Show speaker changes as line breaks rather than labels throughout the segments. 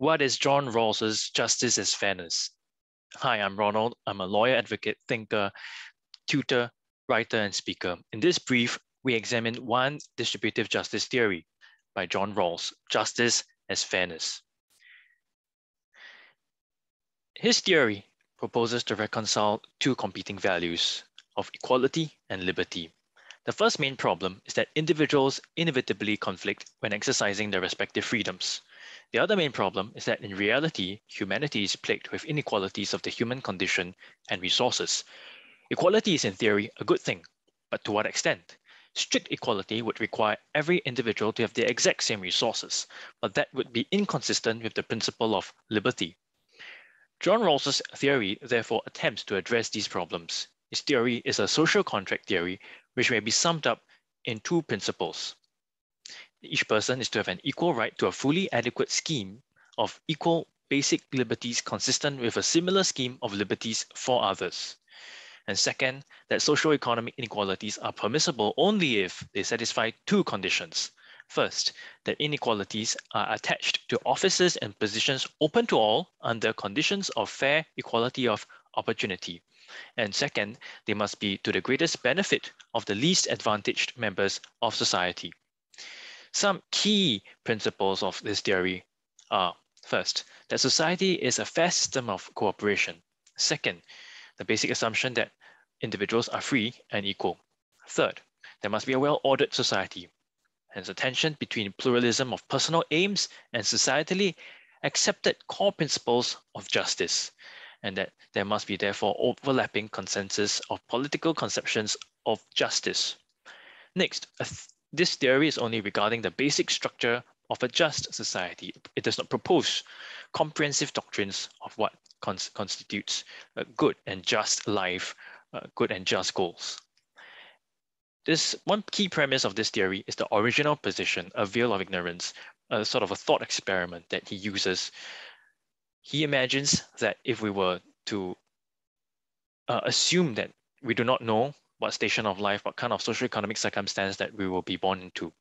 What is John Rawls's justice as fairness? Hi, I'm Ronald. I'm a lawyer, advocate, thinker, tutor, writer, and speaker. In this brief, we examine one distributive justice theory by John Rawls, justice as fairness. His theory proposes to reconcile two competing values of equality and liberty. The first main problem is that individuals inevitably conflict when exercising their respective freedoms. The other main problem is that in reality, humanity is plagued with inequalities of the human condition and resources. Equality is in theory a good thing, but to what extent? Strict equality would require every individual to have the exact same resources, but that would be inconsistent with the principle of liberty. John Rawls's theory therefore attempts to address these problems. His theory is a social contract theory, which may be summed up in two principles. Each person is to have an equal right to a fully adequate scheme of equal basic liberties consistent with a similar scheme of liberties for others. And second, that social economic inequalities are permissible only if they satisfy two conditions. First, that inequalities are attached to offices and positions open to all under conditions of fair equality of opportunity. And second, they must be to the greatest benefit of the least advantaged members of society. Some key principles of this theory are first, that society is a fair system of cooperation. Second, the basic assumption that individuals are free and equal. Third, there must be a well-ordered society. Hence, a tension between pluralism of personal aims and societally accepted core principles of justice, and that there must be therefore overlapping consensus of political conceptions of justice. Next, this theory is only regarding the basic structure of a just society. It does not propose comprehensive doctrines of what cons constitutes a good and just life, uh, good and just goals. This one key premise of this theory is the original position, a veil of ignorance, a sort of a thought experiment that he uses. He imagines that if we were to uh, assume that we do not know what station of life, what kind of social economic circumstance that we will be born into.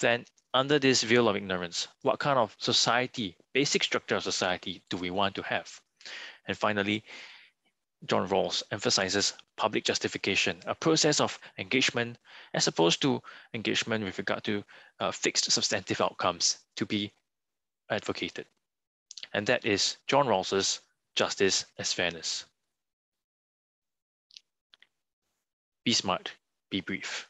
Then under this veil of ignorance, what kind of society, basic structure of society do we want to have? And finally, John Rawls emphasizes public justification, a process of engagement as opposed to engagement with regard to uh, fixed substantive outcomes to be advocated. And that is John Rawls's justice as fairness. Be smart, be brief.